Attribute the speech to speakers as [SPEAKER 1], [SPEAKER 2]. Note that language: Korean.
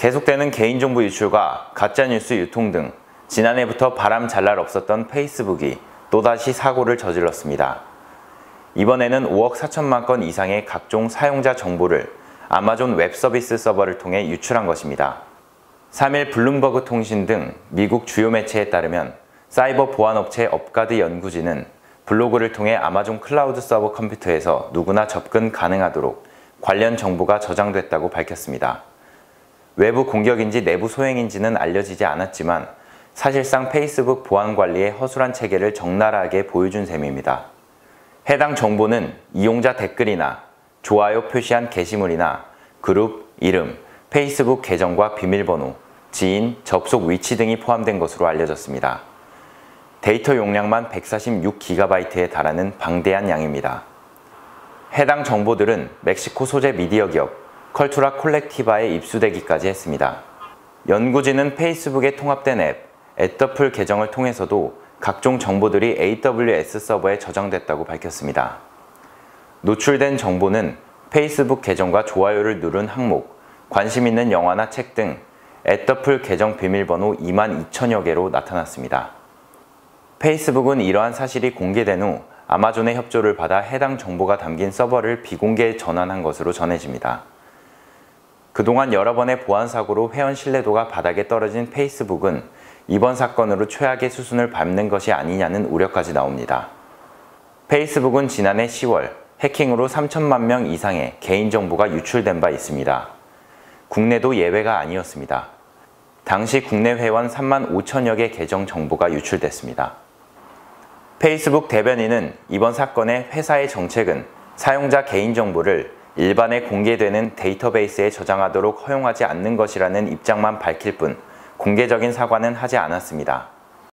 [SPEAKER 1] 계속되는 개인정보 유출과 가짜뉴스 유통 등 지난해부터 바람 잘 날 없었던 페이스북이 또다시 사고를 저질렀습니다. 이번에는 5억 4천만 건 이상의 각종 사용자 정보를 아마존 웹서비스 서버를 통해 유출한 것입니다. 3일 블룸버그 통신 등 미국 주요 매체에 따르면 사이버 보안업체 업가드 연구진은 블로그를 통해 아마존 클라우드 서버 컴퓨터에서 누구나 접근 가능하도록 관련 정보가 저장됐다고 밝혔습니다. 외부 공격인지 내부 소행인지는 알려지지 않았지만 사실상 페이스북 보안 관리의 허술한 체계를 적나라하게 보여준 셈입니다. 해당 정보는 이용자 댓글이나 좋아요 표시한 게시물이나 그룹, 이름, 페이스북 계정과 비밀번호, 지인, 접속 위치 등이 포함된 것으로 알려졌습니다. 데이터 용량만 146GB에 달하는 방대한 양입니다. 해당 정보들은 멕시코 소재 미디어 기업 컬투라 콜렉티바에 입수되기까지 했습니다. 연구진은 페이스북에 통합된 앱, 애더플 계정을 통해서도 각종 정보들이 AWS 서버에 저장됐다고 밝혔습니다. 노출된 정보는 페이스북 계정과 좋아요를 누른 항목, 관심 있는 영화나 책등 애더플 계정 비밀번호 2만 2천여 개로 나타났습니다. 페이스북은 이러한 사실이 공개된 후 아마존의 협조를 받아 해당 정보가 담긴 서버를 비공개 전환한 것으로 전해집니다. 그동안 여러 번의 보안 사고로 회원 신뢰도가 바닥에 떨어진 페이스북은 이번 사건으로 최악의 수순을 밟는 것이 아니냐는 우려까지 나옵니다. 페이스북은 지난해 10월 해킹으로 3천만 명 이상의 개인정보가 유출된 바 있습니다. 국내도 예외가 아니었습니다. 당시 국내 회원 3만 5천여 개 계정 정보가 유출됐습니다. 페이스북 대변인은 이번 사건의 회사의 정책은 사용자 개인정보를 일반에 공개되는 데이터베이스에 저장하도록 허용하지 않는 것이라는 입장만 밝힐 뿐 공개적인 사과는 하지 않았습니다.